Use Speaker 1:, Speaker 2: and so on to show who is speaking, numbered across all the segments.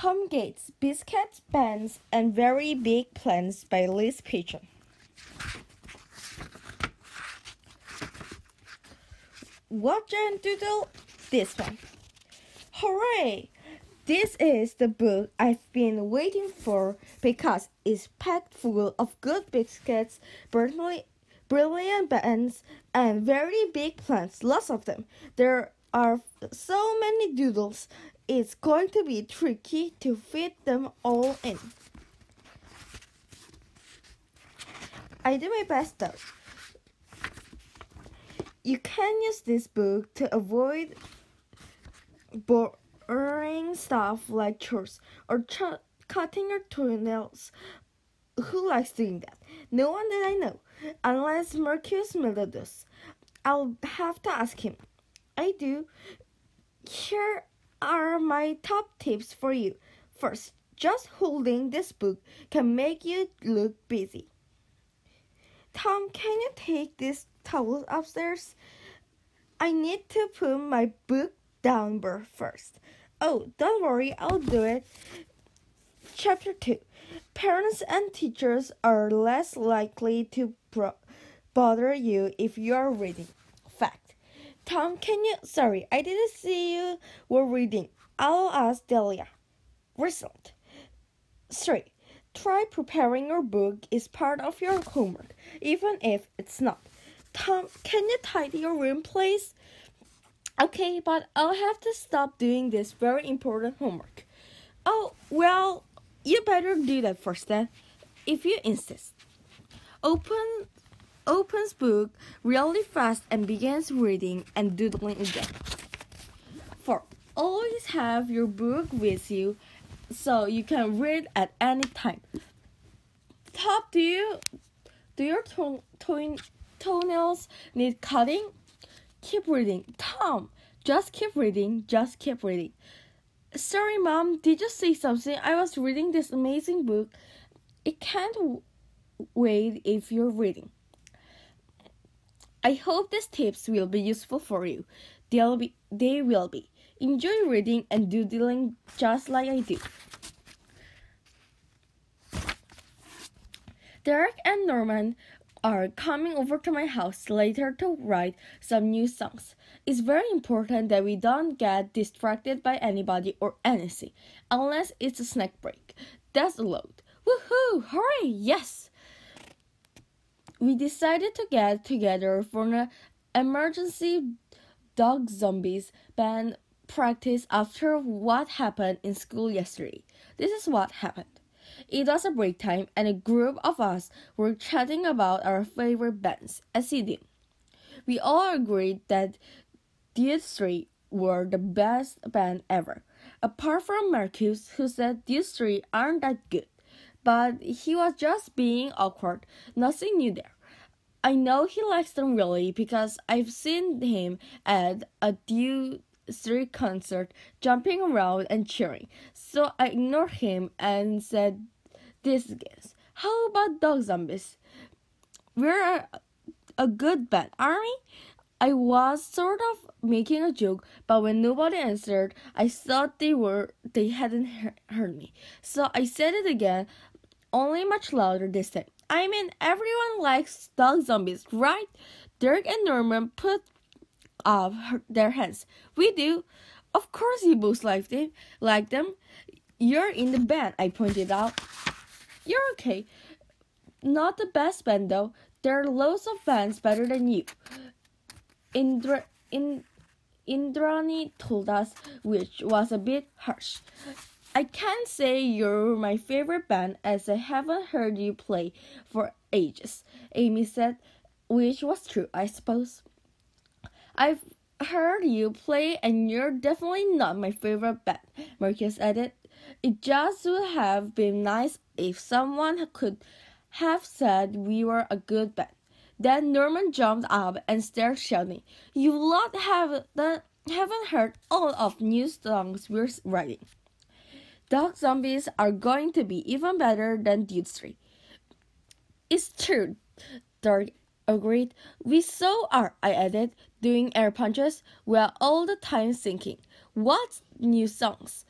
Speaker 1: Tom Gates, Biscuits, Bands, and Very Big Plans by Liz Pichon. Watch and doodle this one. Hooray! This is the book I've been waiting for because it's packed full of good biscuits, brilliant, brilliant bands, and very big plans. Lots of them. There are so many doodles. It's going to be tricky to fit them all in. I did my best though. You can use this book to avoid boring stuff like chores or cutting your toenails. Who likes doing that? No one that I know, unless Miller does. I'll have to ask him. I do. Here are my top tips for you. First, just holding this book can make you look busy. Tom, can you take this towel upstairs? I need to put my book down first. Oh, don't worry, I'll do it. Chapter 2 Parents and teachers are less likely to bother you if you are reading. Tom, can you? Sorry, I didn't see you were reading. I'll ask Delia. Result 3. Try preparing your book is part of your homework, even if it's not. Tom, can you tidy your room, please? Okay, but I'll have to stop doing this very important homework. Oh, well, you better do that first then, if you insist. Open opens book really fast and begins reading and doodling again. 4. Always have your book with you so you can read at any time. Top, do you do your toe, toe, toenails need cutting? Keep reading. Tom, just keep reading. Just keep reading. Sorry, Mom, did you say something? I was reading this amazing book. It can't wait if you're reading. I hope these tips will be useful for you. They'll be, they will be. Enjoy reading and doodling just like I do. Derek and Norman are coming over to my house later to write some new songs. It's very important that we don't get distracted by anybody or anything, unless it's a snack break. That's a allowed. Woohoo! Hooray! Yes! We decided to get together for an emergency dog zombies band practice after what happened in school yesterday. This is what happened. It was a break time, and a group of us were chatting about our favorite bands, did. We all agreed that these three were the best band ever, apart from Marcus, who said these three aren't that good. But he was just being awkward, nothing new there. I know he likes them really because I've seen him at a few street concert jumping around and cheering. So I ignored him and said this again. How about dog zombies? We're a, a good band, aren't we? I was sort of making a joke, but when nobody answered, I thought they were they hadn't he- heard me. So I said it again, only much louder this time. I mean, everyone likes dog zombies, right? Derek and Norman put up their hands. We do. Of course, you both like them. Like them. You're in the band. I pointed out. You're okay. Not the best band though. There are loads of bands better than you. Indra in Indrani told us, which was a bit harsh. I can't say you're my favorite band as I haven't heard you play for ages, Amy said, which was true, I suppose. I've heard you play and you're definitely not my favorite band, Marcus added. It just would have been nice if someone could have said we were a good band. Then Norman jumped up and started shouting, You lot have the, haven't heard all of new songs we're writing. Dog zombies are going to be even better than Dude 3. It's true, Derek agreed. We so are, I added, doing air punches, while all the time thinking, what new songs?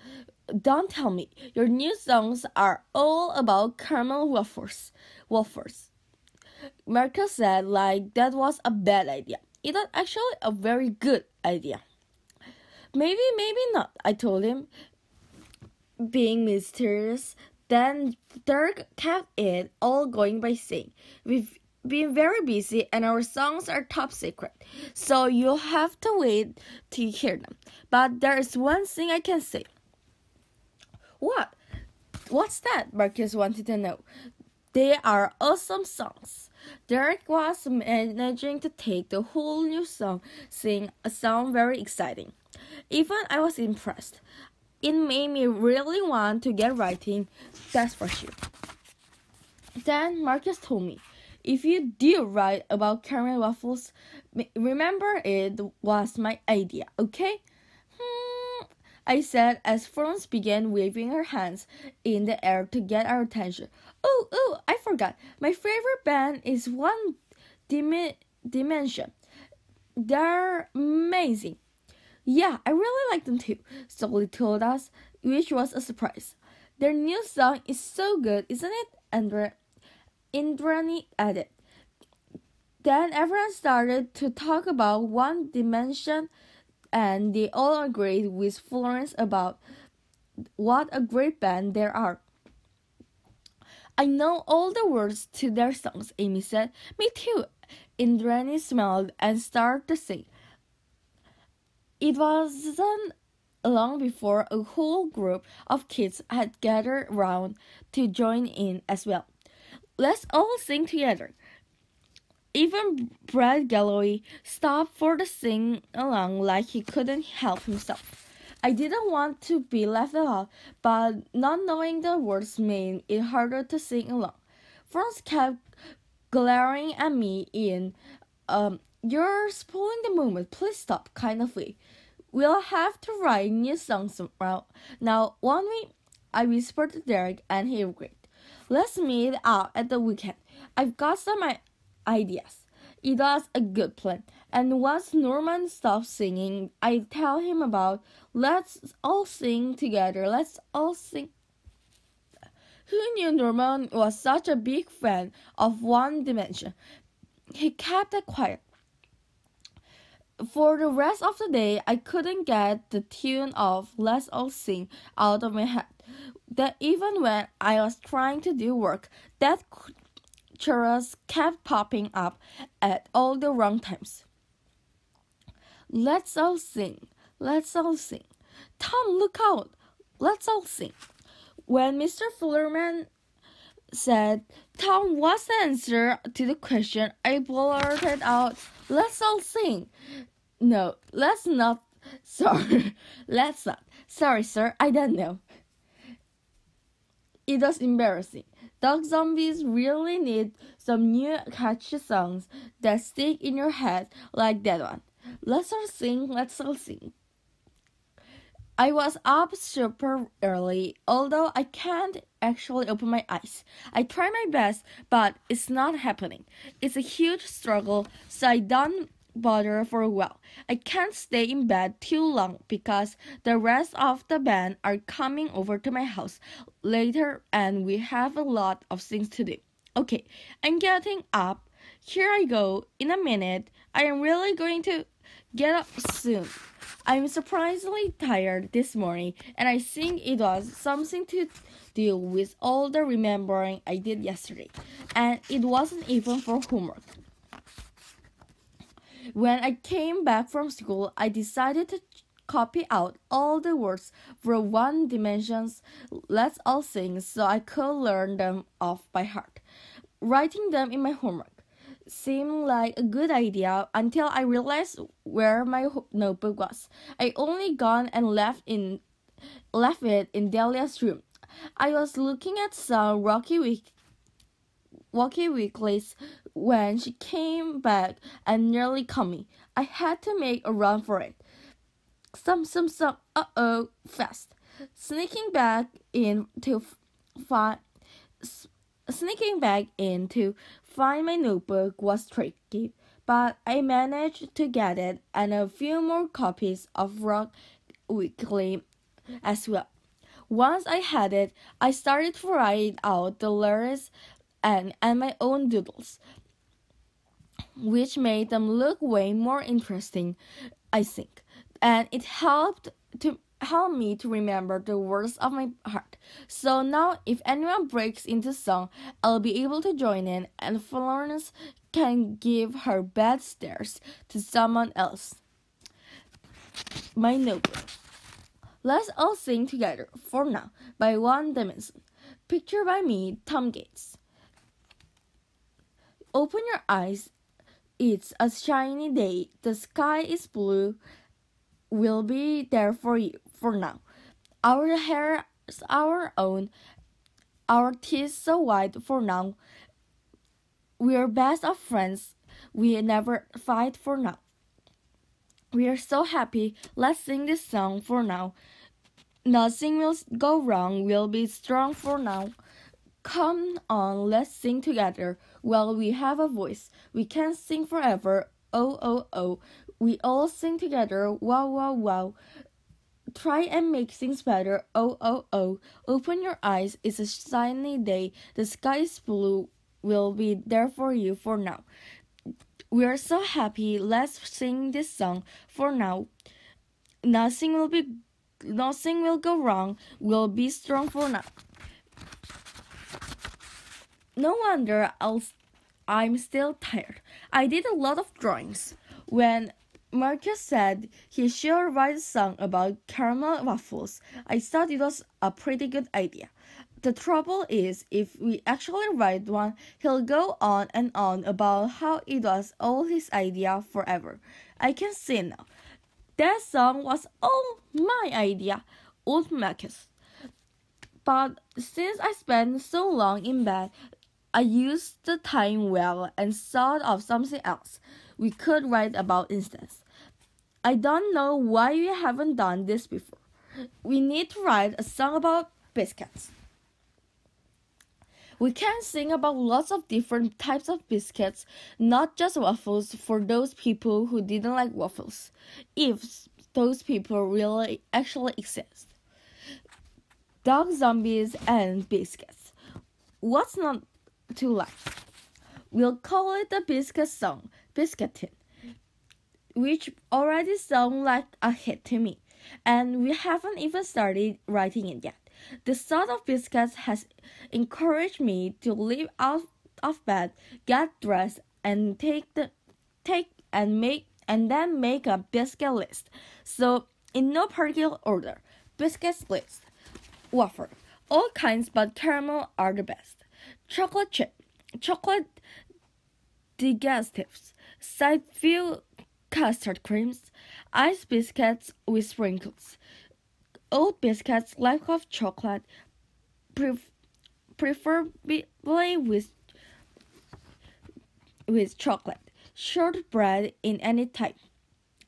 Speaker 1: don't tell me your new songs are all about caramel waffles. Waffles. Marcus said like that was a bad idea. It was actually a very good idea. Maybe, maybe not, I told him, being mysterious. Then Derek kept it all going by saying, We've been very busy and our songs are top secret, so you'll have to wait to hear them. But there is one thing I can say. What? What's that? Marcus wanted to know. They are awesome songs. Derek was managing to take the whole new song, sing a song very exciting. Even I was impressed. It made me really want to get writing, that's for sure. Then Marcus told me, if you do write about caramel waffles, remember it was my idea, okay? Hmm, I said as Florence began waving her hands in the air to get our attention. Oh, oh, I forgot. My favorite band is One Dim- Dimension. They're amazing. Yeah, I really like them too, Sully told us, which was a surprise. Their new song is so good, isn't it? Andra- Indrani added. Then everyone started to talk about One Dimension, and they all agreed with Florence about what a great band they are. I know all the words to their songs, Amy said. Me too. Indrani smiled and started to sing. It wasn't long before a whole group of kids had gathered round to join in as well. Let's all sing together. Even Brad Galloway stopped for the sing along like he couldn't help himself. I didn't want to be left out, but not knowing the words made it harder to sing along. Franz kept glaring at me in um you're spoiling the moment. Please stop, kind of way. We'll have to write new songs now, won't we? I whispered to Derek, and he agreed. Let's meet up at the weekend. I've got some ideas. It was a good plan. And once Norman stops singing, I tell him about let's all sing together. Let's all sing. Who knew Norman was such a big fan of One Dimension? He kept it quiet. For the rest of the day, I couldn't get the tune of Let's All Sing out of my head. That even when I was trying to do work, that chorus kept popping up at all the wrong times. Let's all sing. Let's all sing. Tom, look out. Let's all sing. When Mr. Fullerman said, Tom, what's the answer to the question? I blurted out, Let's all sing. No, let's not. Sorry, let's not. Sorry, sir, I don't know. It was embarrassing. Dog zombies really need some new catchy songs that stick in your head like that one. Let's all sing, let's all sing. I was up super early, although I can't actually open my eyes. I try my best, but it's not happening. It's a huge struggle, so I don't bother for a while. I can't stay in bed too long because the rest of the band are coming over to my house later and we have a lot of things to do. Okay, I'm getting up. Here I go. In a minute, I am really going to get up soon. I'm surprisingly tired this morning, and I think it was something to do with all the remembering I did yesterday, and it wasn't even for homework. When I came back from school, I decided to copy out all the words for one dimensions let's all sing so I could learn them off by heart. Writing them in my homework seemed like a good idea until I realized where my notebook was. I only gone and left in left it in Delia's room. I was looking at some Rocky Week Rocky Weeklies when she came back and nearly caught me. I had to make a run for it. Some some some uh oh fast. Sneaking back in to find sneaking back in to find my notebook was tricky, but I managed to get it and a few more copies of Rock Weekly as well. Once I had it, I started writing out the lyrics and, and my own doodles, which made them look way more interesting, I think. And it helped to help me to remember the words of my heart. So now, if anyone breaks into song, I'll be able to join in, and Florence can give her bad stares to someone else. My notebook. Let's all sing together for now by One Dimension. Picture by me, Tom Gates. Open your eyes. It's a shiny day. The sky is blue. We'll be there for you for now. Our hair is our own. Our teeth so white for now. We're best of friends. We never fight for now. We are so happy. Let's sing this song for now. Nothing will go wrong. We'll be strong for now. Come on, let's sing together. Well, we have a voice. We can sing forever. Oh, oh, oh. We all sing together. Wow, wow, wow. Try and make things better. Oh, oh, oh. Open your eyes. It's a sunny day. The sky is blue. We'll be there for you for now. We're so happy. Let's sing this song for now. Nothing will be nothing will go wrong. We'll be strong for now. No wonder I'll, I'm still tired. I did a lot of drawings. When Marcus said he should write a song about caramel waffles. I thought it was a pretty good idea. The trouble is, if we actually write one, he'll go on and on about how it was all his idea forever. I can see now. That song was all my idea, old Marcus. But since I spent so long in bed, I used the time well and thought of something else we could write about instead. I don't know why we haven't done this before. We need to write a song about biscuits. We can sing about lots of different types of biscuits, not just waffles for those people who didn't like waffles, if those people really actually exist. Dog zombies and biscuits. What's not to like? We'll call it the biscuit song, Biscuitin', which already sounds like a hit to me, and we haven't even started writing it yet. The thought of biscuits has encouraged me to leap out of bed, get dressed, and take the take and make and then make a biscuit list. So in no particular order, biscuits list, wafer, all kinds but caramel are the best. Chocolate chip, chocolate digestives, side view custard creams, ice biscuits with sprinkles, oat biscuits, lack of chocolate, pref- preferably with with chocolate, shortbread in any type,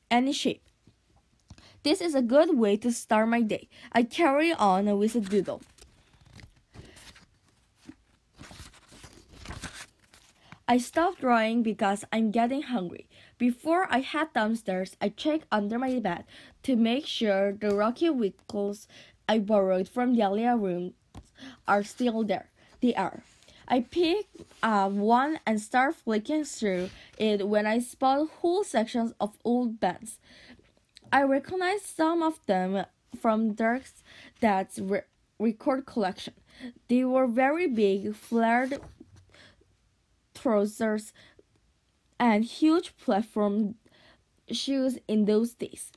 Speaker 1: any shape. This is a good way to start my day. I carry on with a doodle. I stopped drawing because I'm getting hungry. Before I head downstairs, I check under my bed to make sure the rocky wiggles I borrowed from the Alia room are still there. They are. I pick up one and start flicking through it when I spot whole sections of old bands. I recognize some of them from Derek's dad's re- record collection. They were very big, flared trousers and huge platform shoes in those days.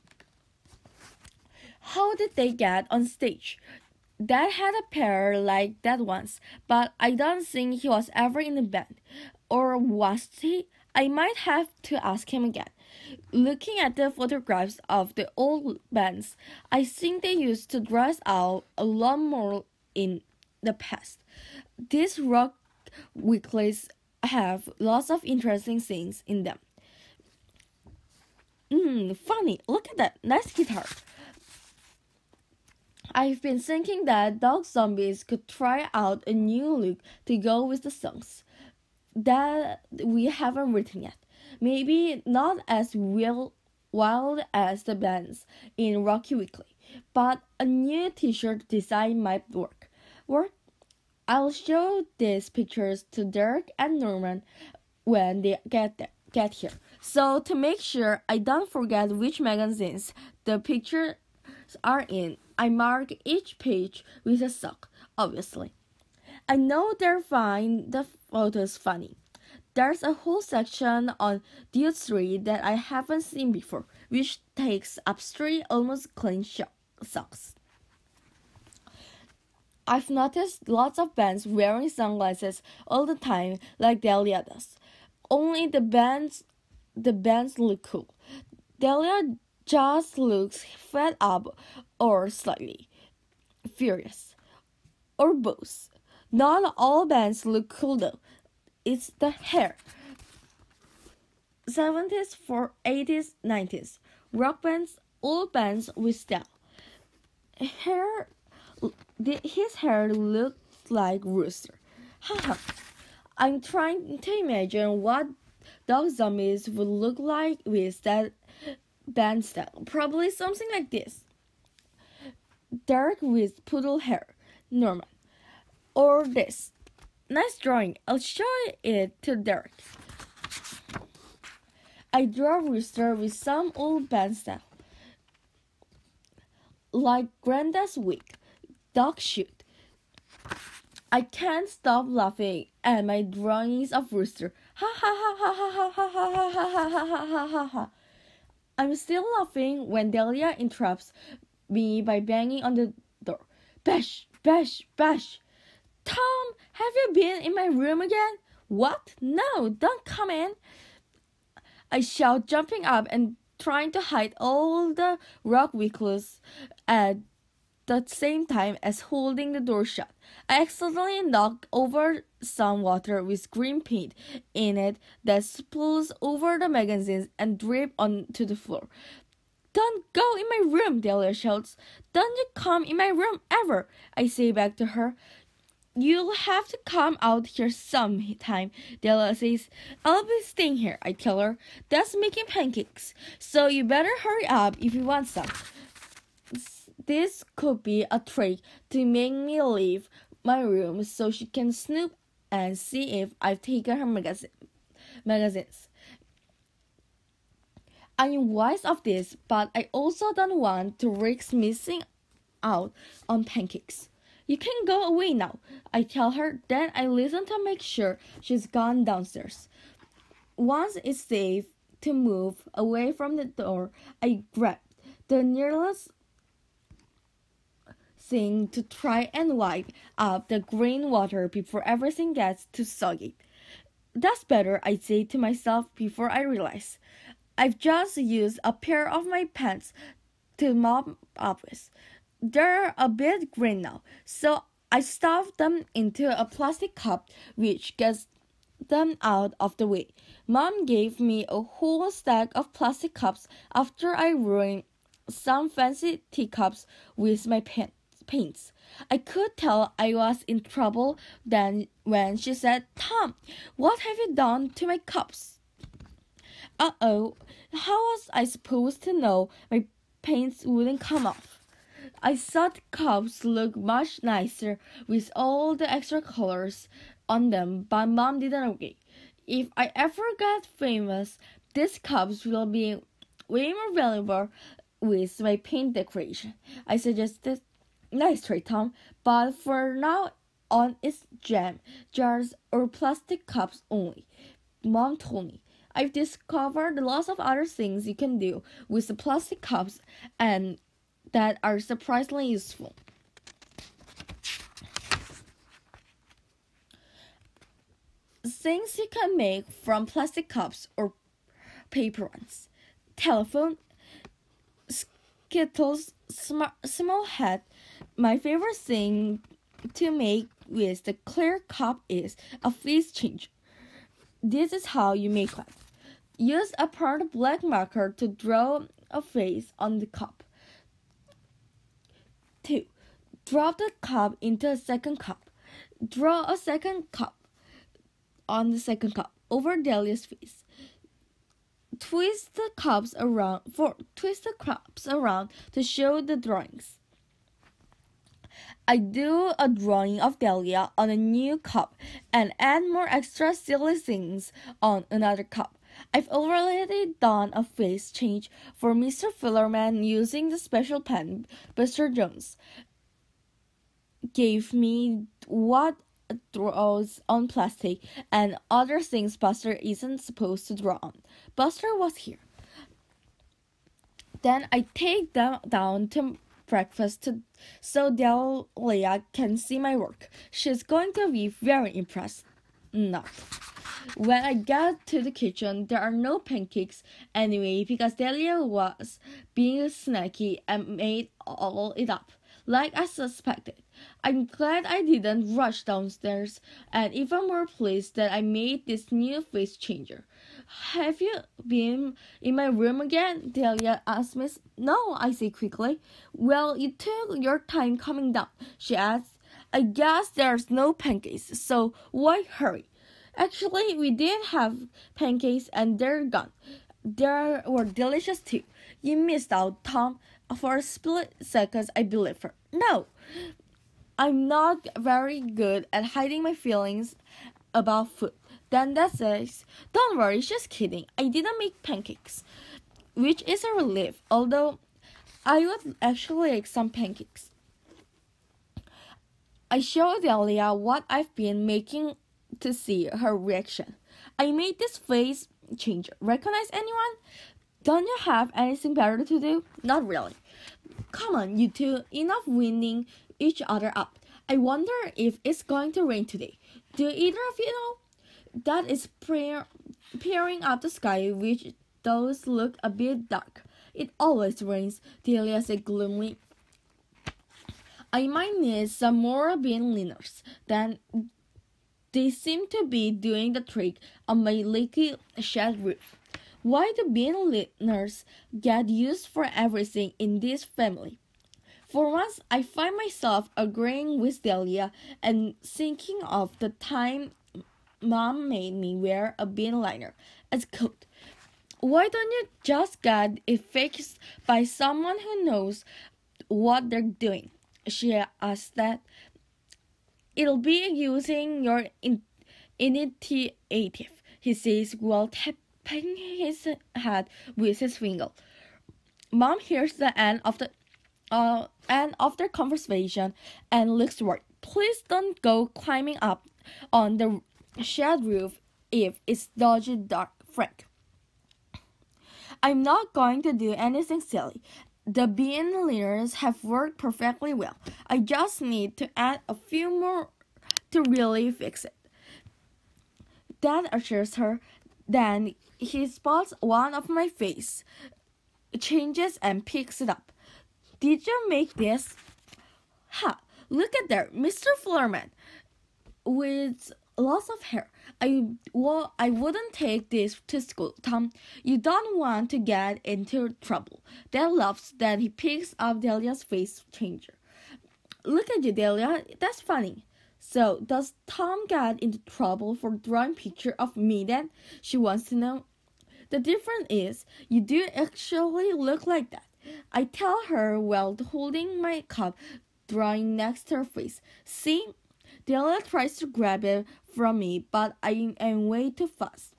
Speaker 1: How did they get on stage? Dad had a pair like that once, but I don't think he was ever in a band. Or was he? I might have to ask him again. Looking at the photographs of the old bands, I think they used to dress out a lot more in the past. These rock weeklies have lots of interesting things in them. Mmm, funny. Look at that. Nice guitar. I've been thinking that Dog Zombies could try out a new look to go with the songs that we haven't written yet. Maybe not as wild as the bands in Rocky Weekly, but a new t-shirt design might work. Work. I'll show these pictures to Derek and Norman when they get there, get here. So to make sure I don't forget which magazines the pictures are in, I mark each page with a sock, obviously. I know they'll find the photos funny. There's a whole section on Dude 3 that I haven't seen before, which takes up three almost clean socks. I've noticed lots of bands wearing sunglasses all the time, like Delia does. Only the bands, the bands look cool. Delia just looks fed up or slightly furious, or both. Not all bands look cool though. It's the hair. 70s for 80s, 90s. Rock bands, all bands with style. Hair, his hair looks like Rooster. Haha. I'm trying to imagine what dog zombies would look like with that band style. Probably something like this. Dark with poodle hair. Norman or this. Nice drawing. I'll show it to Derek. I draw Rooster with some old band style. Like Granda's wig, dog shoot. I can't stop laughing at my drawings of Rooster. Ha ha ha ha ha ha ha ha ha ha ha ha ha. I'm still laughing when Delia interrupts me by banging on the door. Bash, bash, bash. Tom, have you been in my room again? What? No, don't come in. I shout, jumping up and trying to hide all the Rock Weeklies at the same time as holding the door shut. I accidentally knock over some water with green paint in it that spills over the magazines and drip onto the floor. Don't go in my room, Delia shouts. Don't you come in my room ever, I say back to her. You'll have to come out here sometime, Delia says. I'll be staying here, I tell her. That's making pancakes, so you better hurry up if you want some. This could be a trick to make me leave my room so she can snoop and see if I've taken her magazine, magazines. I'm wise of this, but I also don't want to risk missing out on pancakes. You can go away now, I tell her. Then I listen to make sure she's gone downstairs. Once it's safe to move away from the door, I grab the nearest thing to try and wipe up the green water before everything gets too soggy. That's better, I say to myself before I realize. I've just used a pair of my pants to mop up with. They're a bit green now, so I stuff them into a plastic cup which gets them out of the way. Mom gave me a whole stack of plastic cups after I ruined some fancy teacups with my pen, paints. I could tell I was in trouble then when she said, Tom, what have you done to my cups? Uh oh, how was I supposed to know my paints wouldn't come off? I thought cups looked much nicer with all the extra colors on them, but mom didn't agree. If I ever get famous, these cups will be way more valuable with my paint decoration. I suggested, nice try, Tom, but for now on it's jam, jars, or plastic cups only. Mom told me. I've discovered lots of other things you can do with the plastic cups and that are surprisingly useful. Things you can make from plastic cups or paper ones. Telephone, Skittles, small hat. My favorite thing to make with the clear cup is a face change. This is how you make one. Use a part black marker to draw a face on the cup. 2. Drop the cup into a second cup. Draw a second cup on the second cup over Delia's face. twist the cups around for twist the cups around to show the drawings. I do a drawing of Delia on a new cup and add more extra silly things on another cup. I've already done a face change for Mr. Fullerman using the special pen Buster Jones gave me what draws on plastic and other things Buster isn't supposed to draw on. Buster was here. Then I take them down to breakfast to, so Delia can see my work. She's going to be very impressed. Not. When I get to the kitchen, there are no pancakes anyway because Delia was being snacky and made all it up, like I suspected. I'm glad I didn't rush downstairs, and even more pleased that I made this new face changer. Have you been in my room again? Delia asked Miss. No, I say quickly. Well, you took your time coming down, she asked. I guess there's no pancakes, so why hurry? Actually, we did have pancakes and they're gone. They were delicious too. You missed out, Tom. For a split second, I believed her. No, I'm not very good at hiding my feelings about food. That says, Don't worry, just kidding. I didn't make pancakes, which is a relief, although I would actually like some pancakes. I showed Delia what I've been making to see her reaction. I made this face change. Recognize anyone? Don't you have anything better to do? Not really. Come on, you two, enough winning each other up. I wonder if it's going to rain today. Do either of you know? That is peering up the sky, which does look a bit dark. It always rains, Delia said gloomily. I might need some more bean leaners. Then they seem to be doing the trick on my leaky shed roof. Why do bean leaners get used for everything in this family? For once, I find myself agreeing with Delia and thinking of the time mom made me wear a bean liner as a coat. Why don't you just get it fixed by someone who knows what they're doing? She asked that. It'll be using your in- initiative, he says while tapping his head with his finger. Mom hears the end of the uh, end of their conversation and looks worried. Please don't go climbing up on the shed roof if it's dodgy dark, Frank. I'm not going to do anything silly. The bean leaners have worked perfectly well. I just need to add a few more to really fix it. Dad assures her. Then he spots one of my face, changes and picks it up. Did you make this? Ha! Look at there, Mr. Fullerman, with lots of hair. I well, I wouldn't take this to school, Tom. You don't want to get into trouble. Dad laughs. Then he picks up Delia's face changer. Look at you, Delia. That's funny. So, does Tom get into trouble for drawing picture of me then? She wants to know. The difference is, you do actually look like that. I tell her while holding my cup, drawing next to her face. See, Delia tries to grab it from me, but I am way too fast.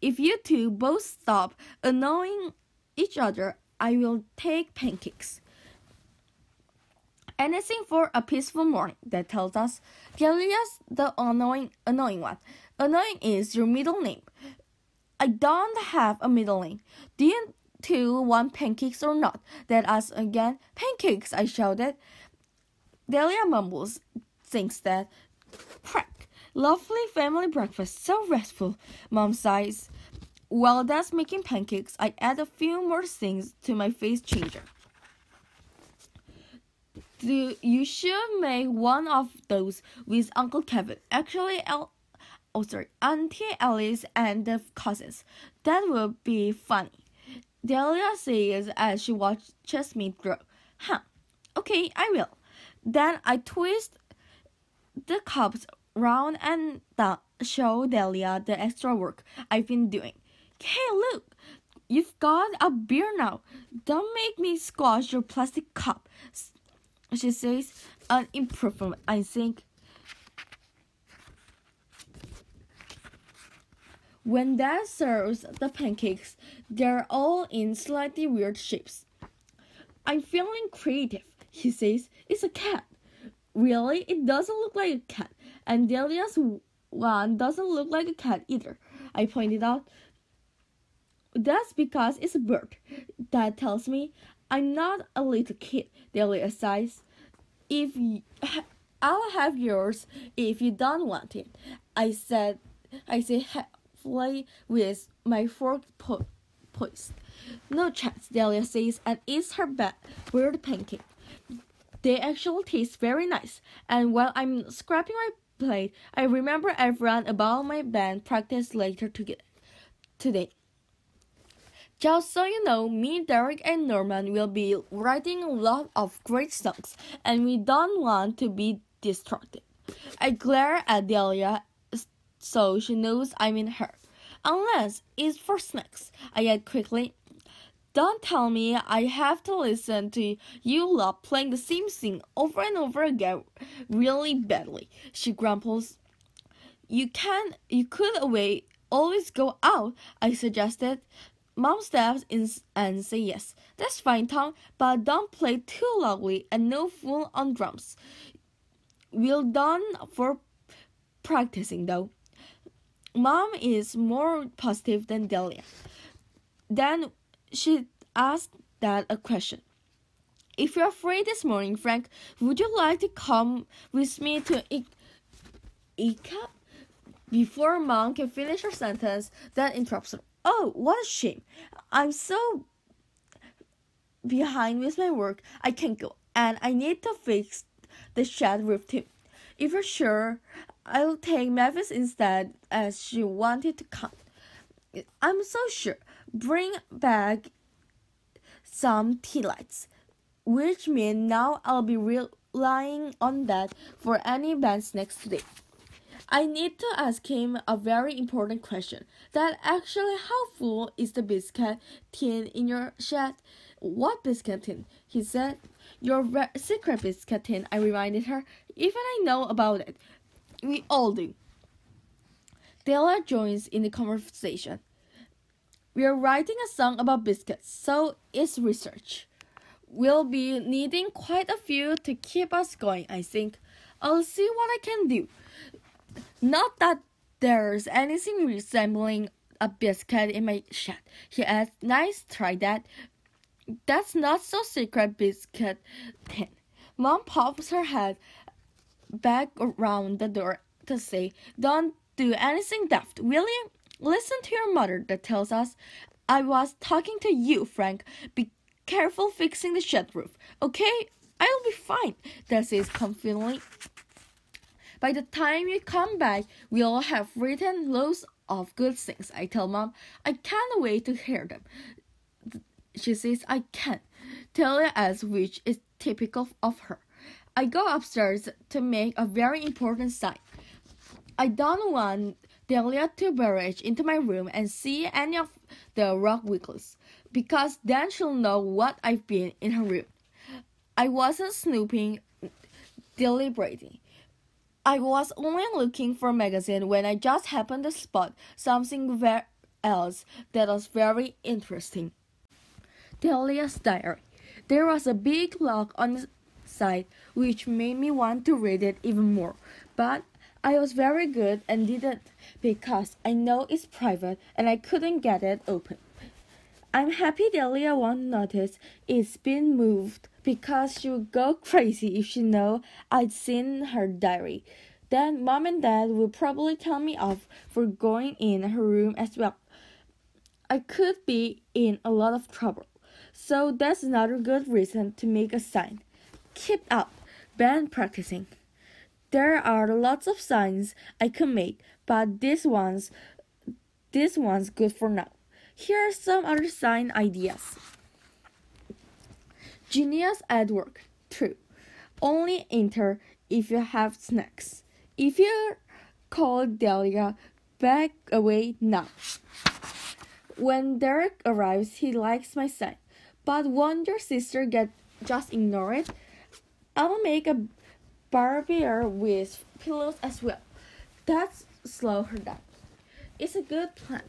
Speaker 1: If you two both stop annoying each other, I will take pancakes. Anything for a peaceful morning, that tells us. Delia's the annoying annoying one. Annoying is your middle name. I don't have a middle name. Do you two want pancakes or not? That asks again. Pancakes, I shouted. Delia mumbles, thinks that. Crack. Lovely family breakfast, so restful, Mom sighs. While Dad's making pancakes, I add a few more things to my face changer. Do you should make one of those with Uncle Kevin. Actually, El- oh sorry, Auntie Alice and the cousins. That will be funny. Delia says as she watches me grow. Huh. Okay, I will. Then I twist the cups round and show Delia the extra work I've been doing. Hey, look! You've got a beer now. Don't make me squash your plastic cup, she says. An improvement, I think. When Dad serves the pancakes, they're all in slightly weird shapes. I'm feeling creative, he says. It's a cat. Really? It doesn't look like a cat. And Delia's one doesn't look like a cat either, I pointed out. That's because it's a bird. Dad tells me I'm not a little kid, Delia sighs. If I'll have yours if you don't want it, I said. I say halfway with my fork po- poised. No chance, Delia says and eats her ba- weird pancake. They actually taste very nice, and while I'm scraping my plate, I remember everyone about my band practice later to get, today. Just so you know, me, Derek, and Norman will be writing a lot of great songs, and we don't want to be distracted. I glare at Delia so she knows I'm in her. Unless it's for snacks, I add quickly. Don't tell me I have to listen to you lot playing the same thing over and over again really badly, she grumbles. You can you could away always go out, I suggested. Mom steps in and says yes. That's fine, Tom, but don't play too loudly and no fool on drums. We're done for practicing though. Mom is more positive than Delia. Then she asked Dad a question. If you're free this morning, Frank, would you like to come with me to ICAP? Before Mom can finish her sentence, Dad interrupts her. Oh, what a shame. I'm so behind with my work, I can't go, and I need to fix the shed roof too. If you're sure, I'll take Mavis instead, as she wanted to come. I'm so sure. Bring back some tea lights, which means now I'll be relying on that for any band next today. I need to ask him a very important question. That actually, how full is the biscuit tin in your shed? What biscuit tin? He said. Your secret biscuit tin, I reminded her. Even I know about it. We all do. Delia joins in the conversation. We are writing a song about biscuits, so it's research. We'll be needing quite a few to keep us going, I think. I'll see what I can do. Not that there's anything resembling a biscuit in my shed. He adds, Nice try that. That's not so secret biscuit tin. Mom pops her head back around the door to say, Don't do anything daft, will you? Listen to your mother that tells us I was talking to you, Frank. Be careful fixing the shed roof, okay? I'll be fine, Dad says confidently. By the time you come back, we'll have written loads of good things. I tell mom, I can't wait to hear them. She says I can't. Tell her as which is typical of her. I go upstairs to make a very important sign. I don't want Delia to barrage into my room and see any of the Rock Weeklies, because then she'll know what I've been in her room. I wasn't snooping deliberately. I was only looking for a magazine when I just happened to spot something very else that was very interesting. Delia's diary. There was a big lock on the side which made me want to read it even more, but I was very good and didn't because I know it's private and I couldn't get it open. I'm happy Delia won't notice it's been moved because she would go crazy if she know I'd seen her diary. Then mom and dad would probably tell me off for going in her room as well. I could be in a lot of trouble. So that's another good reason to make a sign. Keep up, band practicing. There are lots of signs I could make, but this one's this one's good for now. Here are some other sign ideas. Genius at work. True. Only enter if you have snacks. If you call Delia, back away now. When Derek arrives, he likes my sign. But won't your sister get just ignore it? I'll make a barbier with pillows as well. That's slow her down. It's a good plan.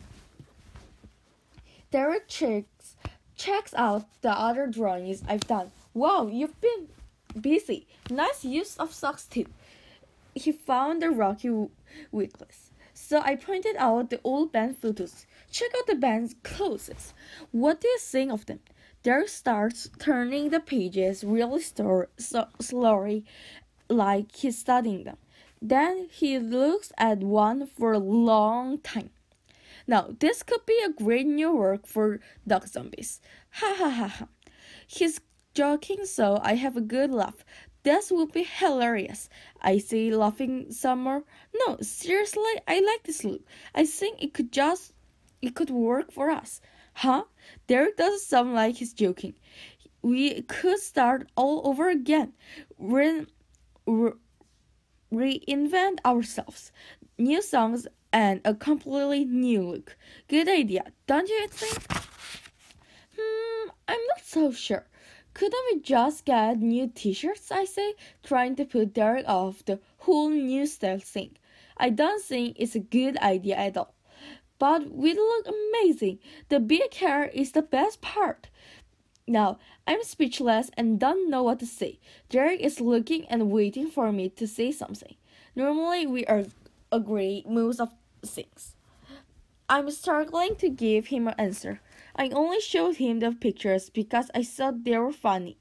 Speaker 1: Derek checks checks out the other drawings I've done. Wow, you've been busy. Nice use of socks too. He found the Rock Weeklies. So I pointed out the old band photos. Check out the band's clothes. What do you think of them? Derek starts turning the pages really so, slowly, like he's studying them. Then he looks at one for a long time. Now, this could be a great new work for dog zombies. Ha ha ha ha. He's joking, so I have a good laugh. This would be hilarious. I say, laughing some more. No, seriously, I like this look. I think it could just, it could work for us. Huh? Derek doesn't sound like he's joking. We could start all over again. Re- re- reinvent ourselves. New songs and a completely new look. Good idea, don't you think? Hmm, I'm not so sure. Couldn't we just get new t-shirts, I say, trying to put Derek off the whole new style thing. I don't think it's a good idea at all. But we look amazing. The big hair is the best part. Now, I'm speechless and don't know what to say. Derek is looking and waiting for me to say something. Normally, we are agree most of things. I'm struggling to give him an answer. I only showed him the pictures because I thought they were funny.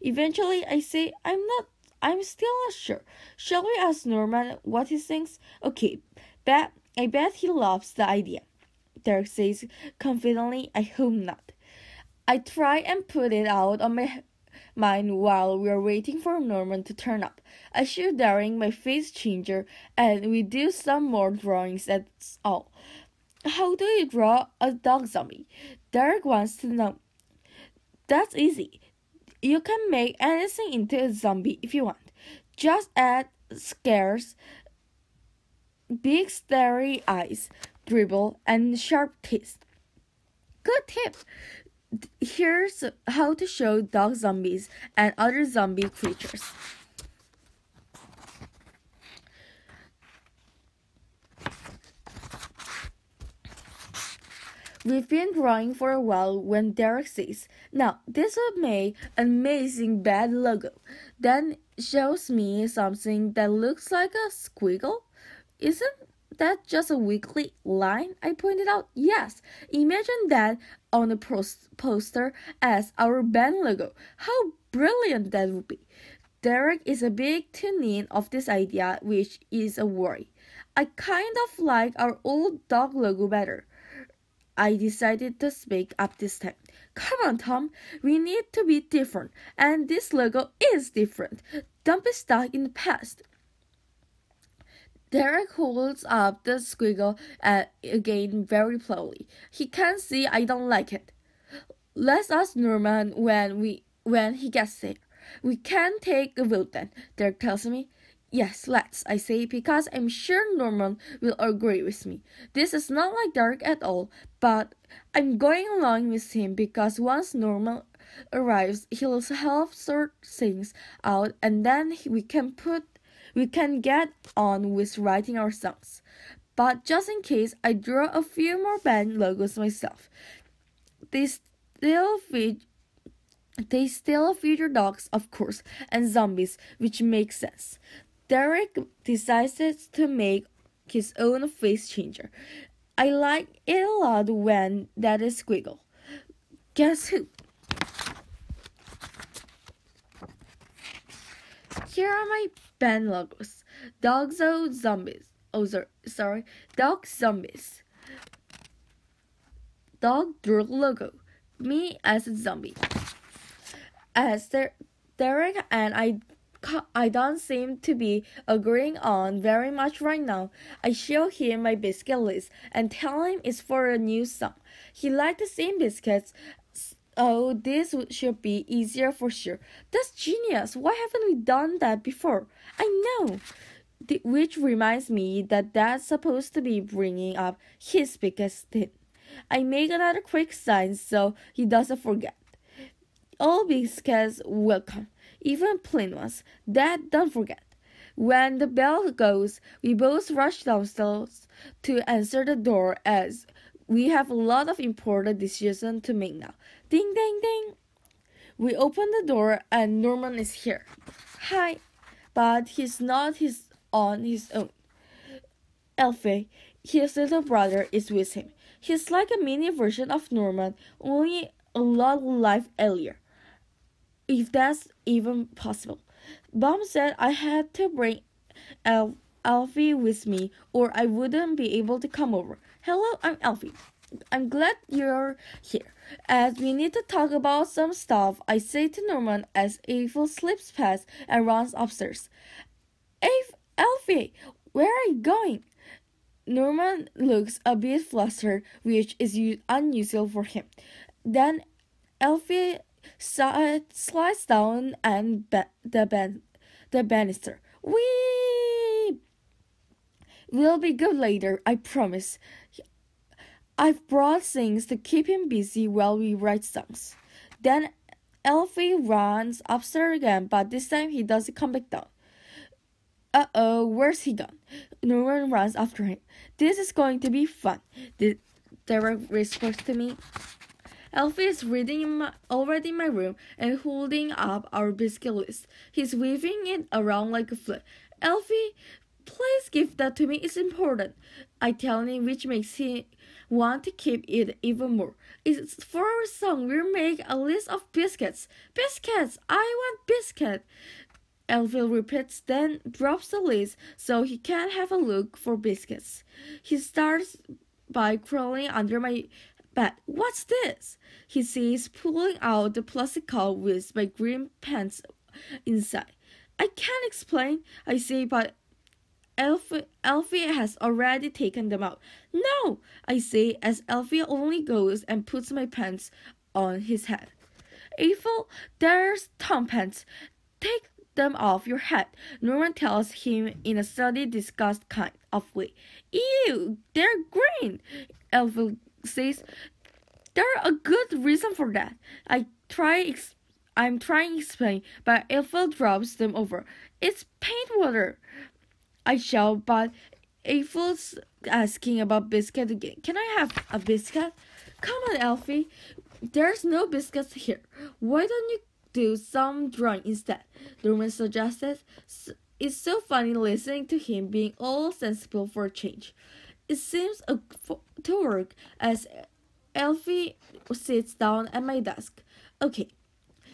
Speaker 1: Eventually, I say, I'm not, I'm still not sure. Shall we ask Norman what he thinks? Okay, bet, I bet he loves the idea. Derek says confidently, I hope not. I try and put it out on my mind while we are waiting for Norman to turn up. I show Derek my face changer and we do some more drawings, that's all. How do you draw a dog zombie? Derek wants to know. That's easy. You can make anything into a zombie if you want. Just add scares, big starry eyes, dribble, and sharp teeth. Good tip! Here's how to show dog zombies and other zombie creatures. We've been drawing for a while when Derek says, Now, this would make an amazing bad logo. Then shows me something that looks like a squiggle. Isn't that just a weekly line? I pointed out. Yes. Imagine that on a poster as our band logo. How brilliant that would be. Derek is a big tune-in of this idea, which is a worry. I kind of like our old dog logo better. I decided to speak up this time. Come on, Tom. We need to be different, and this logo is different. Don't be stuck in the past. Derek holds up the squiggle uh, again very slowly. He can't see I don't like it. Let's ask Norman when we when he gets there. We can take a vote then, Derek tells me. Yes, let's, I say, because I'm sure Norman will agree with me. This is not like Derek at all, but I'm going along with him because once Norman arrives, he'll help sort things out and then we can put we can get on with writing our songs. But just in case, I draw a few more band logos myself. They still feature they still feature dogs, of course, and zombies, which makes sense. Derek decided to make his own face changer. I like it a lot when that is Squiggle. Guess who? Here are my band logos. Dogs O Zombies. Oh, sorry. Dog Zombies. Dog Drool logo. Me as a zombie. As Derek and I I don't seem to be agreeing on very much right now. I show him my biscuit list and tell him it's for a new song. He liked the same biscuits. Oh, this should be easier for sure. That's genius. Why haven't we done that before? I know. The, which reminds me that that's supposed to be bringing up his biggest hit. I make another quick sign so he doesn't forget. All biscuits welcome, even plain ones. Dad, don't forget. When the bell goes, we both rush downstairs to answer the door as we have a lot of important decisions to make now. Ding, ding, ding. We open the door and Norman is here. Hi. But he's not his on his own. Alfie, his little brother, is with him. He's like a mini version of Norman, only a lot life earlier. If that's even possible. Mom said I had to bring Al- Alfie with me or I wouldn't be able to come over. Hello, I'm Alfie. I'm glad you're here. As we need to talk about some stuff, I say to Norman as Alfie slips past and runs upstairs. Ave, Alfie, where are you going? Norman looks a bit flustered, which is unusual for him. Then Alfie slides down and the, ban- the banister. Wee! We'll be good later, I promise. I've brought things to keep him busy while we write songs. Then Elfie runs upstairs again, but this time he doesn't come back down. Uh oh, where's he gone? Norman runs after him. This is going to be fun. Did Derek whispers to me. Elfie is reading in my, already in my room and holding up our biscuit list. He's waving it around like a flag. Alfie, please give that to me. It's important. I tell him, which makes him want to keep it even more. It's for our song. We'll make a list of biscuits. Biscuits! I want biscuit. Alfie repeats, then drops the list so he can have a look for biscuits. He starts by crawling under my bed. What's this? He sees pulling out the plastic cup with my green pants inside. I can't explain, I say, but Alfie, Alfie has already taken them out. No, I say as Alfie only goes and puts my pants on his head. Alfie, there's Tom pants. Take them off your head. Norman tells him in a slightly disgusted kind of way. Ew, they're green. Alfie says, "There's a good reason for that." I try. I'm trying to explain, but Alfie drops them over. It's paint water. I shall, but Alfie's asking about biscuit again. Can I have a biscuit? Come on, Alfie. There's no biscuits here. Why don't you do some drawing instead? Norman suggested. It's so funny listening to him being all sensible for a change. It seems a, to work as Alfie sits down at my desk. Okay,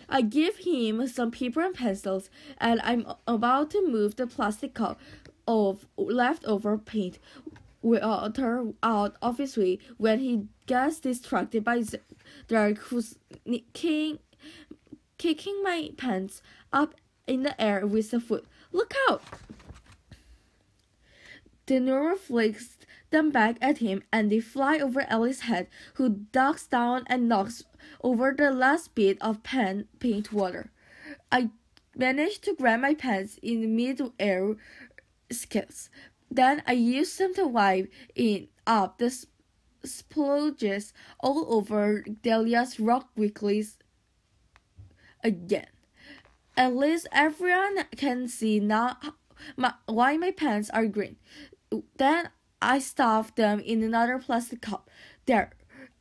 Speaker 1: I give him some paper and pencils, and I'm about to move the plastic cup of leftover paint water out of his way when he gets distracted by who's kicking, kicking my pants up in the air with a foot. Look out! The Nora flicks them back at him and they fly over Alfie's head, who ducks down and knocks over the last bit of pen paint water. I manage to grab my pants in mid-air skills. Then I use them to wipe in up the splodges all over Delia's rock weeklies again. At least everyone can see now my, why my pants are green. Then I stuff them in another plastic cup. There,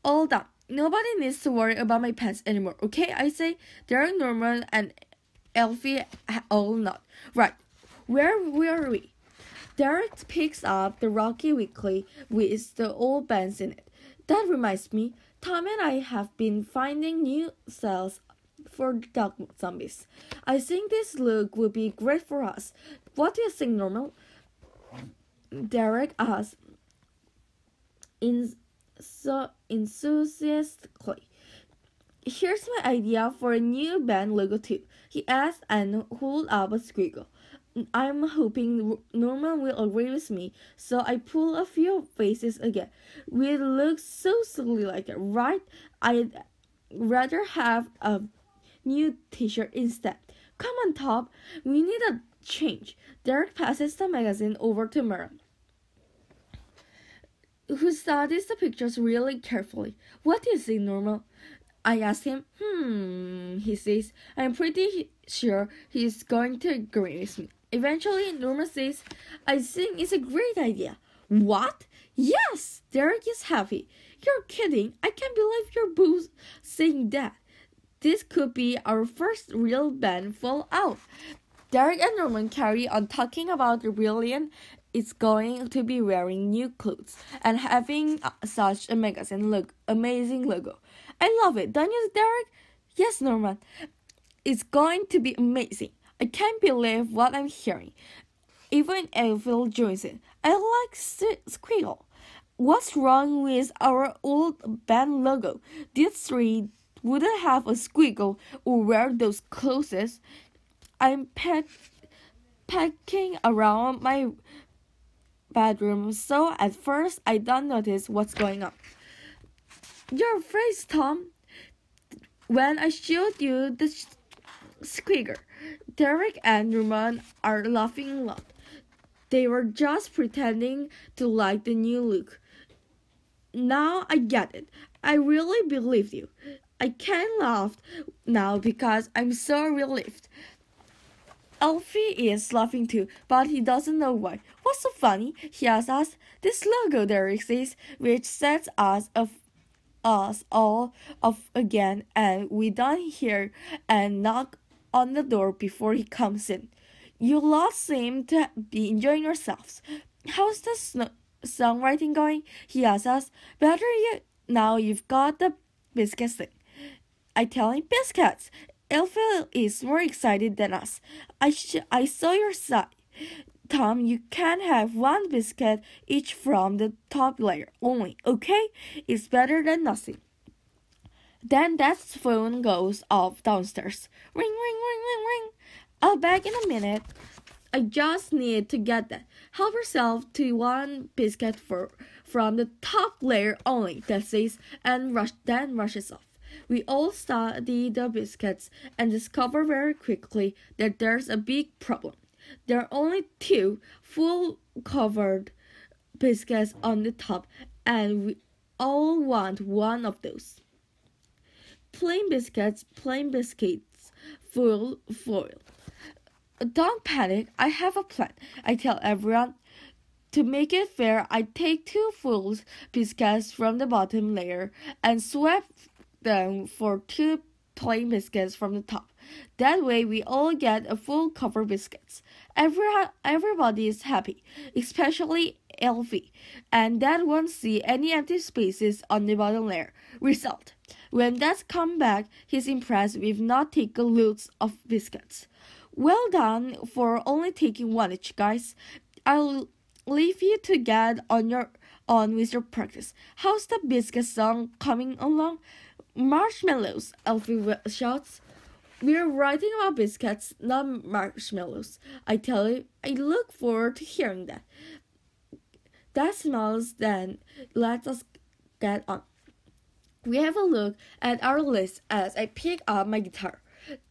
Speaker 1: all done. Nobody needs to worry about my pants anymore, okay? I say, they're Norman and Alfie all not. Right, where were we? Derek picks up the Rock Weekly with the old bands in it. That reminds me, Tom and I have been finding new cells for the dog zombies. I think this look would be great for us. What do you think, Norman? Derek asks in so enthusiastically. Here's my idea for a new band logo too. He asked and pulled up a squiggle. I'm hoping Norman will agree with me, so I pull a few faces again. We look so silly like it, right? I'd rather have a new t-shirt instead. Come on, Tom. We need a change. Derek passes the magazine over to Norman. who studies the pictures really carefully. What you see, Norman? I asked him. Hmm, he says. I'm pretty sure he's going to agree with me. Eventually, Norman says, I think it's a great idea. What? Yes, Derek is happy. You're kidding. I can't believe you're both saying that. This could be our first real band fallout. Derek and Norman carry on talking about the brilliant is going to be wearing new clothes and having uh, such a magazine look amazing logo. I love it, don't you, Derek? Yes, Norman. It's going to be amazing. I can't believe what I'm hearing. Even Alfie joins in. I like Squiggle. What's wrong with our old band logo? These three wouldn't have a squiggle or wear those clothes. I'm pack, packing around my bedroom, so at first I don't notice what's going on. Your face, Tom. When I showed you the squigger, Derek and Norman are laughing a lot. They were just pretending to like the new look. Now I get it. I really believe you. I can laugh now because I'm so relieved. Alfie is laughing too, but he doesn't know why. What's so funny? He asks us. This logo there exists, which sets us of us all off again, and we don't hear and knock on the door before he comes in. You lot seem to be enjoying yourselves. How's the sn- songwriting going? He asks us. Better yet, now you've got the biscuits thing. I tell him biscuits. Alfie is more excited than us. I sh- I saw your side. Tom, you can have one biscuit each from the top layer only, okay? It's better than nothing. Then that phone goes off downstairs. Ring, ring, ring, ring, ring. I'll back in a minute. I just need to get that. Help yourself to one biscuit for, from the top layer only, that says, and rush, then rushes off. We all study the biscuits and discover very quickly that there's a big problem. There are only two full covered biscuits on the top, and we all want one of those. Plain biscuits, plain biscuits, full foil. Don't panic, I have a plan. I tell everyone. To make it fair, I take two full biscuits from the bottom layer and swap them for two plain biscuits from the top. That way, we all get a full cover biscuits. Every, everybody is happy, especially Elfie, and Dad won't see any empty spaces on the bottom layer. Result: When Dad comes back, he's impressed with not taking loads of biscuits. Well done for only taking one each, guys. I'll leave you to get on your on with your practice. How's the biscuit song coming along? Marshmallows, Elfie shouts. We're writing about biscuits, not marshmallows. I tell you, I look forward to hearing that. That smells then. Let us get on. We have a look at our list as I pick up my guitar.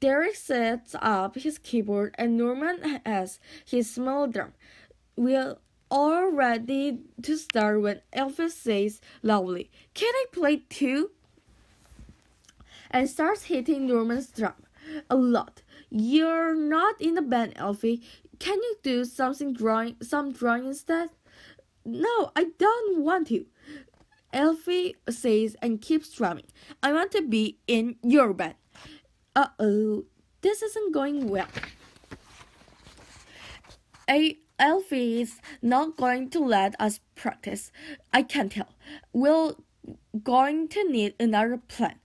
Speaker 1: Derek sets up his keyboard and Norman has his small drum. We're all ready to start when Alfie says loudly, Can I play too? and starts hitting Norman's drum a lot. You're not in the band, Elfie. Can you do something drawing some drawing instead? No, I don't want to. Elfie says and keeps drumming. I want to be in your band. Uh oh, this isn't going well. A Elfie is not going to let us practice. I can tell. We're going to need another plan.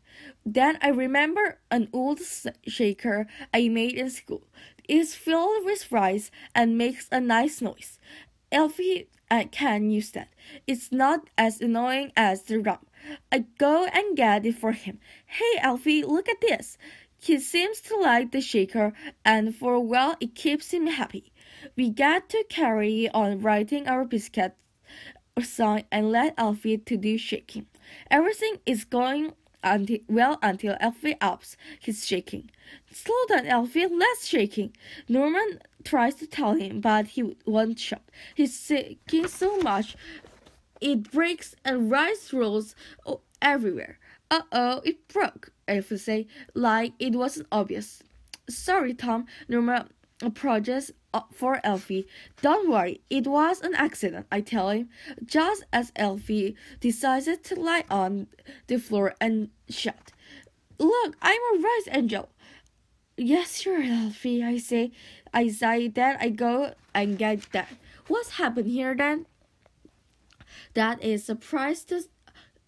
Speaker 1: Then I remember an old shaker I made in school. It's filled with rice and makes a nice noise. Elfie uh, I can use that. It's not as annoying as the rum. I go and get it for him. Hey, Elfie, look at this. He seems to like the shaker, and for a while it keeps him happy. We get to carry on writing our biscuit uh, song and let Elfie to do shaking. Everything is going until, well until Elfie ups his shaking. Slow down, Elfie, less shaking. Norman tries to tell him, but he won't shut. He's shaking so much It breaks and rice rolls everywhere. Uh oh, it broke, Elfie say, like it wasn't obvious. Sorry, Tom, Norman approaches uh, for Elfie. Don't worry, it was an accident, I tell him, just as Elfie decided to lie on the floor and shout. Look, I'm a rice angel. Yes, sure, Elfie, I say. I say that I go and get that. What's happened here then? That is surprised to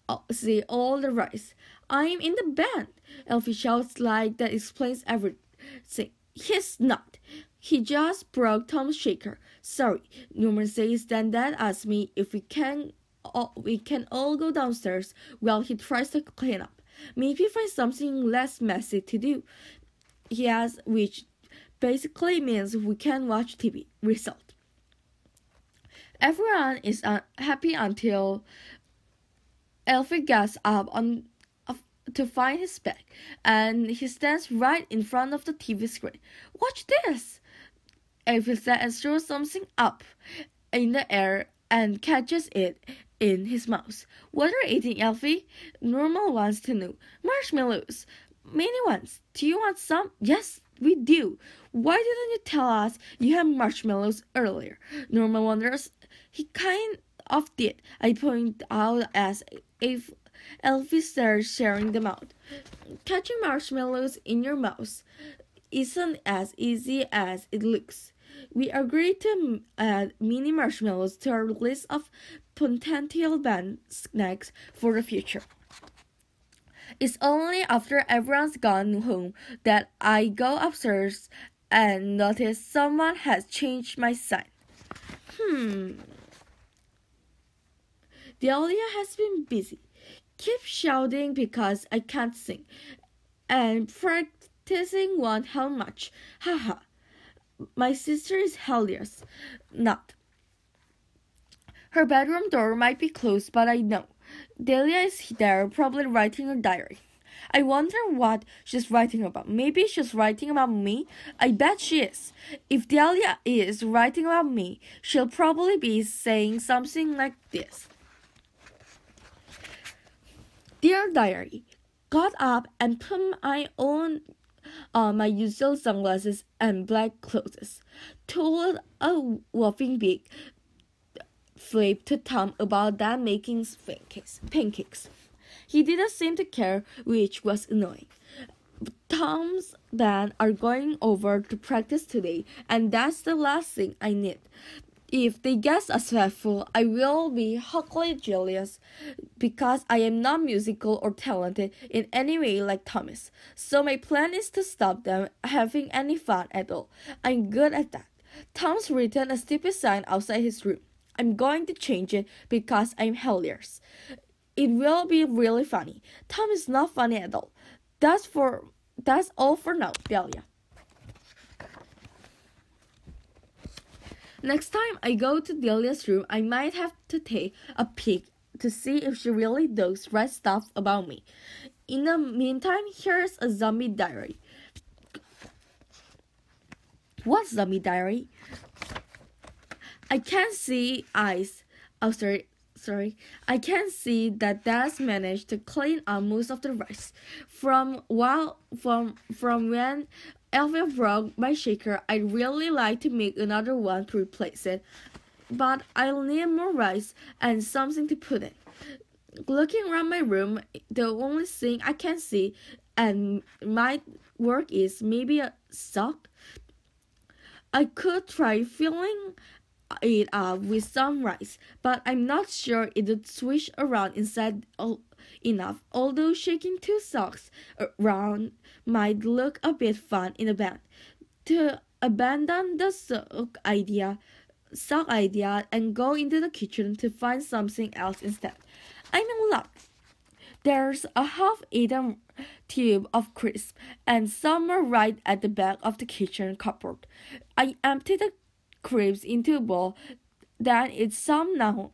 Speaker 1: uh, see all the rice. I'm in the band. Elfie shouts like that explains everything. He's not. He just broke Tom's shaker. Sorry. Norman says then Dad asks me if we can all, we can all go downstairs while he tries to clean up. Maybe find something less messy to do. He asks, which basically means we can watch TV. Result. Everyone is unhappy until Elfie gets up on to find his bag, and he stands right in front of the TV screen. Watch this! Says and throws something up in the air and catches it in his mouth. What are you eating, Elfie? Norman wants to know. Marshmallows. Many ones. Do you want some? Yes, we do. Why didn't you tell us you had marshmallows earlier? Norman wonders. He kind of did. I point out as if Elfie started sharing them out. Catching marshmallows in your mouth isn't as easy as it looks. We agreed to add mini marshmallows to our list of potential band snacks for the future. It's only after everyone's gone home that I go upstairs and notice someone has changed my sign. Hmm. Delia has been busy. Keep shouting because I can't sing. And practicing won't help much. Haha. My sister is hilarious. Not. Her bedroom door might be closed, but I know. Delia is there, probably writing her diary. I wonder what she's writing about. Maybe she's writing about me? I bet she is. If Delia is writing about me, she'll probably be saying something like this Dear Diary, got up and put my own uh, my usual sunglasses and black clothes. Told a whopping big flip to Tom about that making pancakes. pancakes. He didn't seem to care, which was annoying. Tom's band are going over to practice today, and that's the last thing I need. If they get successful, I will be hugely jealous because I am not musical or talented in any way like Thomas. So my plan is to stop them having any fun at all. I'm good at that. Tom's written a stupid sign outside his room. I'm going to change it because I'm hilarious. It will be really funny. Tom is not funny at all. That's for that's all for now, Delia. Next time I go to Delia's room, I might have to take a peek to see if she really does write stuff about me. In the meantime, here's a zombie diary. What's zombie diary? I can't see eyes. Oh, sorry, sorry. I can see that Dad's managed to clean up most of the rice. From while from from when Alfie broke my shaker. I'd really like to make another one to replace it, but I'll need more rice and something to put in. Looking around my room, the only thing I can see and might work is maybe a sock. I could try filling it up with some rice, but I'm not sure it would swish around inside enough, although shaking two socks around might look a bit fun in a band. To abandon the sock idea, sock idea and go into the kitchen to find something else instead. I'm in luck. There's a half-eaten tube of crisp and some are right at the back of the kitchen cupboard. I empty the crisps into a bowl, then eat some now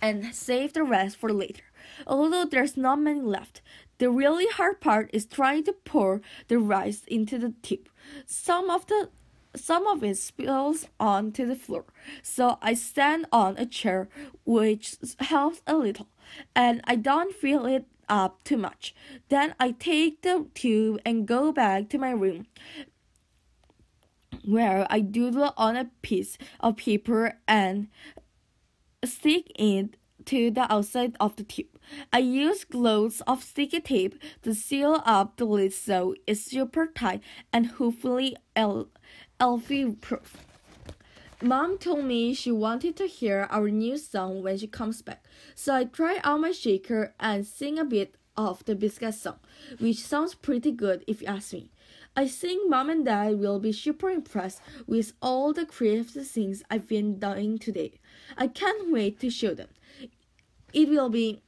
Speaker 1: and save the rest for later although there's not many left. The really hard part is trying to pour the rice into the tube. Some of the some of it spills onto the floor. So I stand on a chair, which helps a little, and I don't feel it up too much. Then I take the tube and go back to my room where I doodle on a piece of paper and stick it to the outside of the tube. I use loads of sticky tape to seal up the lid so it's super tight and hopefully Elfie proof. Mom told me she wanted to hear our new song when she comes back, so I try out my shaker and sing a bit of the Biscuit song, which sounds pretty good if you ask me. I think mom and dad will be super impressed with all the creative things I've been doing today. I can't wait to show them. It will be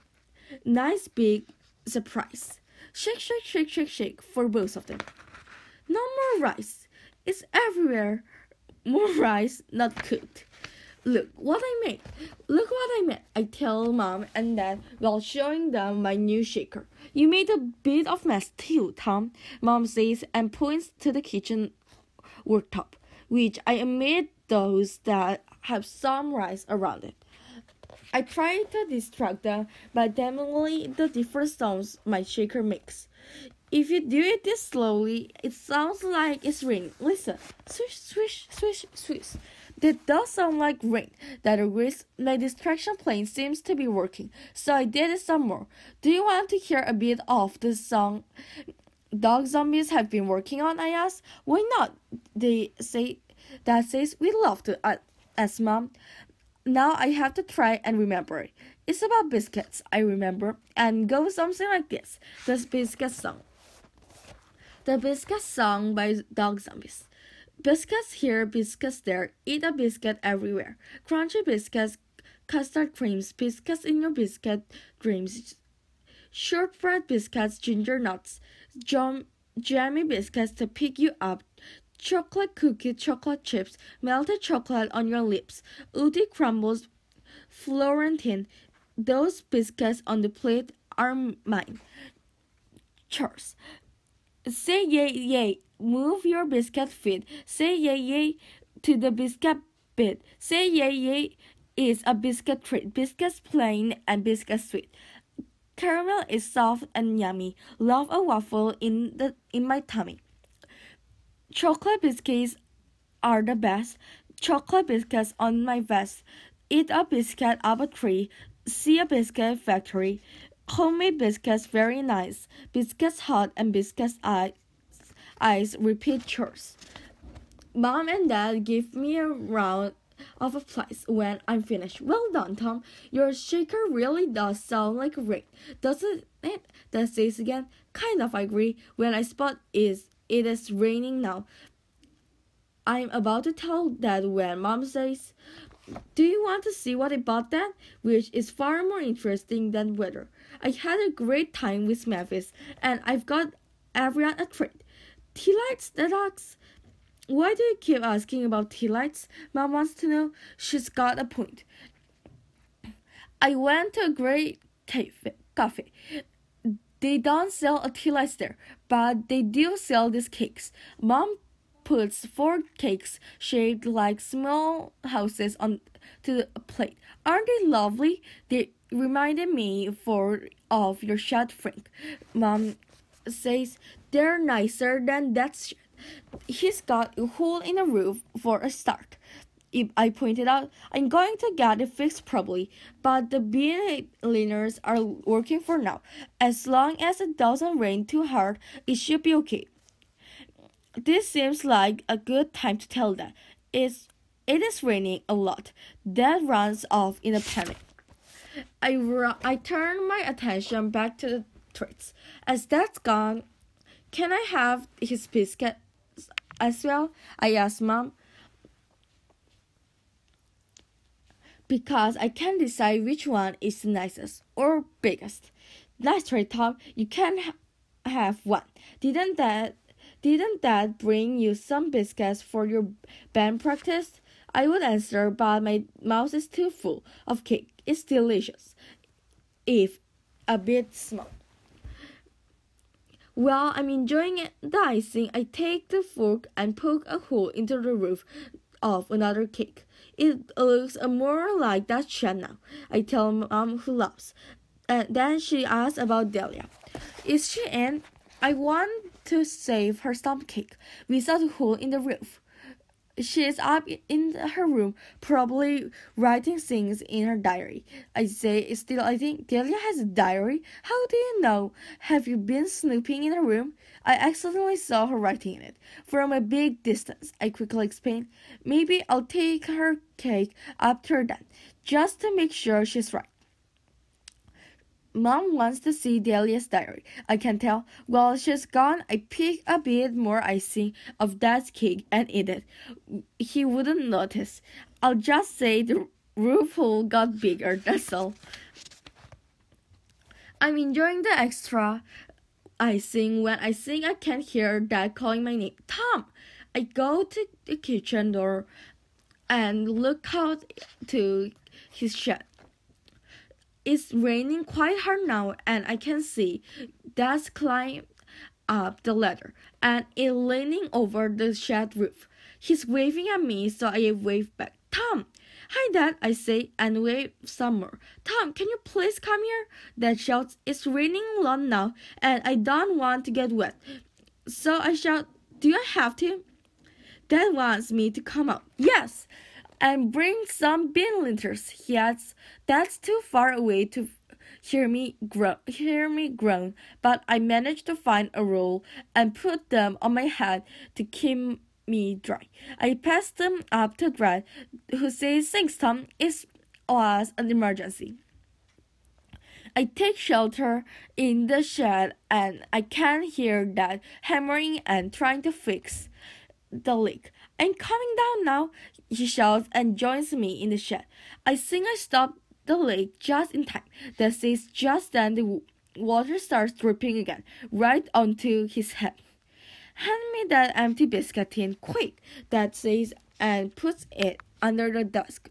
Speaker 1: nice big surprise. Shake, shake, shake, shake, shake for both of them. No more rice. It's everywhere. More rice, not cooked. Look what I made. Look what I made. I tell mom and dad while showing them my new shaker. You made a bit of mess too, Tom, mom says and points to the kitchen worktop, which I admit those that have some rice around it. I try to distract them by demoing the different sounds my shaker makes. If you do it this slowly, it sounds like it's raining. Listen, swish, swish, swish, swish. That does sound like rain. That agrees. My distraction plan seems to be working, so I did it some more. Do you want to hear a bit of the song Dog Zombies have been working on? I asked. Why not? They say that says we love to uh, ask mom. Now I have to try and remember it. It's about biscuits, I remember, and goes something like this. The biscuit song. The biscuit song by Dog Zombies. Biscuits here, biscuits there, eat a biscuit everywhere. Crunchy biscuits, custard creams, biscuits in your biscuit dreams. Shortbread biscuits, ginger nuts, jam, jammy biscuits to pick you up. Chocolate cookie, chocolate chips, melted chocolate on your lips. Udi crumbles, Florentine. Those biscuits on the plate are mine. Charles. Say yay yay Move your biscuit feet. Say yay yay to the biscuit bit. Say yay yay is a biscuit treat. Biscuits plain and biscuit sweet. Caramel is soft and yummy. Love a waffle in the in my tummy. Chocolate biscuits are the best. Chocolate biscuits on my vest. Eat a biscuit up a tree. See a biscuit factory. Homemade biscuits very nice. Biscuits hot and biscuits ice eyes repeat chores. Mom and Dad give me a round of applause when I'm finished. Well done, Tom. Your shaker really does sound like a rain, doesn't it? Dad says again. Kind of, I agree. When I spot is it is raining now. I'm about to tell Dad when Mom says, do you want to see what I bought then? Which is far more interesting than weather. I had a great time with Mavis, and I've got everyone a treat. Tea lights, the dogs. Why do you keep asking about tea lights? Mom wants to know. She's got a point. I went to a great cafe. cafe. They don't sell a tea lights there, but they do sell these cakes. Mom puts four cakes shaped like small houses on to the plate. Aren't they lovely? They reminded me for of your shut Frank. Mom says they're nicer than that shit. He's got a hole in the roof for a start. If I pointed out, I'm going to get it fixed probably, but the bean liners are working for now. As long as it doesn't rain too hard, it should be okay. This seems like a good time to tell that. It's, it is raining a lot. Dad runs off in a panic. I, I turn my attention back to the treats. As that's gone, can I have his biscuit as well? I asked mom. Because I can't decide which one is the nicest or biggest. That's right, Tom. You can ha- have one. Didn't that didn't that bring you some biscuits for your band practice? I would answer, but my mouth is too full of cake. It's delicious, if a bit small. While I'm enjoying the icing, I take the fork and poke a hole into the roof of another cake. It looks more like that now. I tell mom who laughs. And then she asks about Delia. Is she in? I want to save her stomach cake without a hole in the roof. She is up in her room, probably writing things in her diary. I say, still, I think Delia has a diary. How do you know? Have you been snooping in her room? I accidentally saw her writing in it from a big distance. I quickly explain, maybe I'll take her cake her then, just to make sure she's right. Mom wants to see Delia's diary. I can tell. While she's gone, I pick a bit more icing of that cake and eat it. He wouldn't notice. I'll just say the roof hole got bigger, that's all. I'm enjoying the extra icing when I think I can hear Dad calling my name. Tom! I go to the kitchen door and look out to his shed. It's raining quite hard now, and I can see Dad's climb up the ladder and is leaning over the shed roof. He's waving at me, so I wave back. Tom! Hi, Dad, I say, and wave some more. Tom, can you please come here? Dad shouts, It's raining a lot now, and I don't want to get wet. So I shout, Do I have to? Dad wants me to come out. Yes! And bring some bin linters. He adds, That's too far away to hear me groan, hear me groan, but I managed to find a roll and put them on my head to keep me dry. I passed them up to Brad, who says, Thanks, Tom. It was an emergency. I take shelter in the shed and I can hear that hammering and trying to fix the leak. I'm coming down now, he shouts and joins me in the shed. I think I stop the leak just in time. That says just then the water starts dripping again, right onto his head. Hand me that empty biscuit tin, quick, Dad says and puts it under the desk.